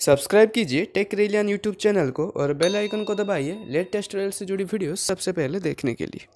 Subscribe कीजिए take रेलियन YouTube channel को और बेल आइकन को दबाइए लेटेस्ट रेल से जुड़ी वीडियो सबसे पहले देखने के लिए।